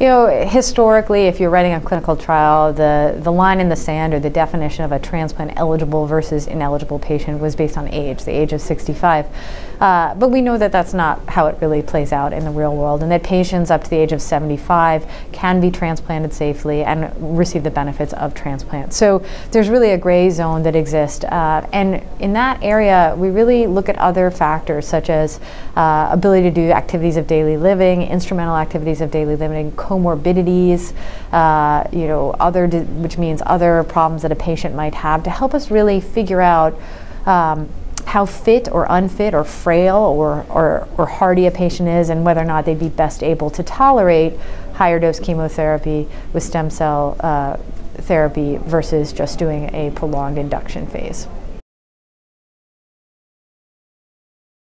You know, historically, if you're writing a clinical trial, the, the line in the sand or the definition of a transplant eligible versus ineligible patient was based on age, the age of 65. Uh, but we know that that's not how it really plays out in the real world, and that patients up to the age of 75 can be transplanted safely and receive the benefits of transplant. So there's really a gray zone that exists. Uh, and in that area, we really look at other factors such as uh, ability to do activities of daily living, instrumental activities of daily living, comorbidities, uh, you know, other, which means other problems that a patient might have to help us really figure out um, how fit or unfit or frail or, or, or hardy a patient is and whether or not they'd be best able to tolerate higher dose chemotherapy with stem cell uh, therapy versus just doing a prolonged induction phase.